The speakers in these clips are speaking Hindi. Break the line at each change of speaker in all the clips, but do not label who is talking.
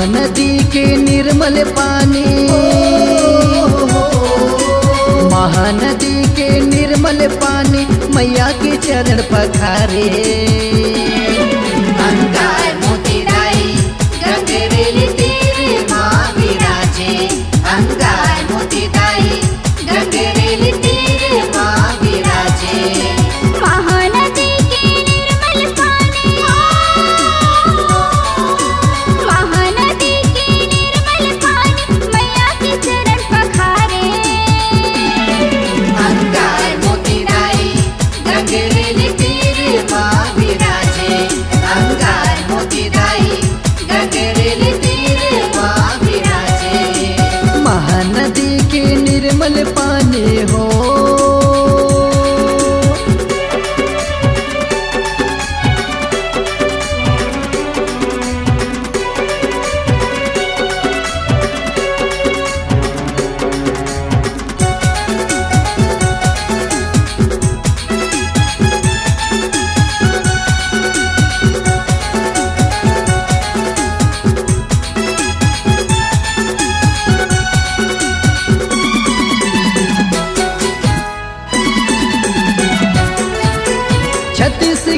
के निर्मल पानी। महानदी के निर्मल पानी मैया के चरण पखारे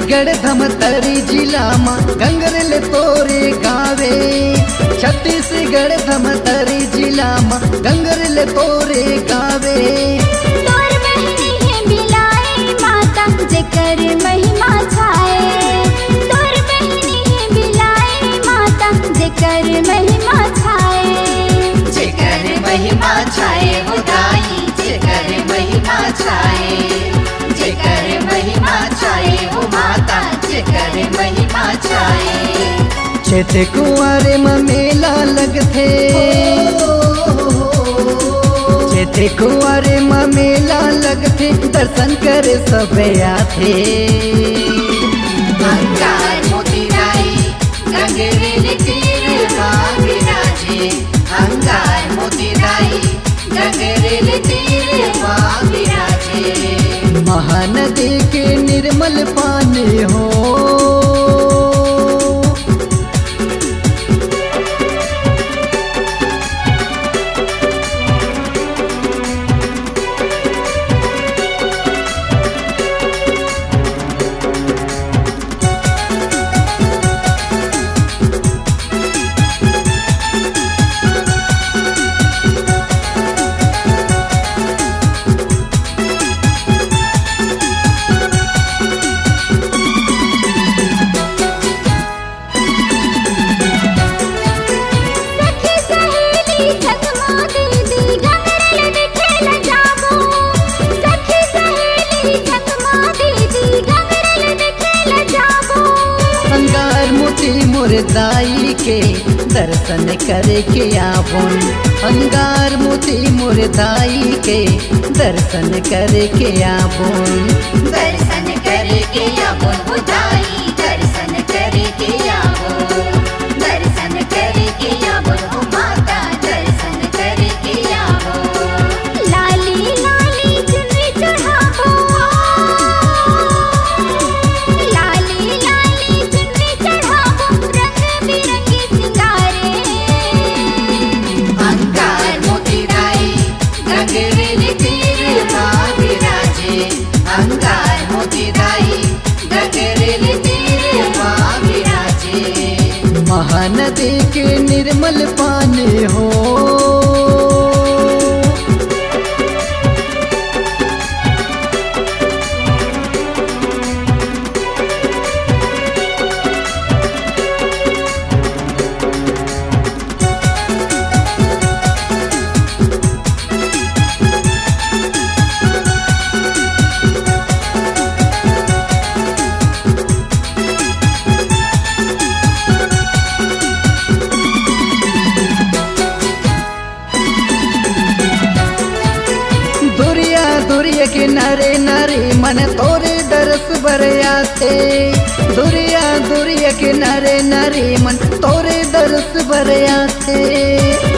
छत्तीसगढ़ धमतरी जिला में गंगरल तोरे गावे। छत्तीसगढ़ धमतरी जिला में गंगरल तोरे गावे।
तोर है माता जेकर महिमा छाए। तोर है माता जेकर महिमा छाए।
जेकर महिमा छाए उदाई जेकर महिमा छाए। जेकर महिमा
चेत कुंवारे में मेला लगथे। चेत कुंवारे में मेला लगथे दर्शन करे सब आथे।
अंगार मोतीराई गंगेरेली तीरे माँ विराजे अंगार मोतीराई गंगेरेली तीरे माँ विराजे
महानदी के निर्मल पानी हो। मुरदाई के दर्शन करे के आवन। अंगार मोती मुरदाई के दर्शन करे के आवन।
दर्शन करे के आवन दर्शन
महानदी के निर्मल पानी हो दुरिया के नरे, मन तोरे दरस बरयाते दुरिया दुरिया के नरे नरे, मन तोरे दरस भरया
पान